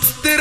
It's the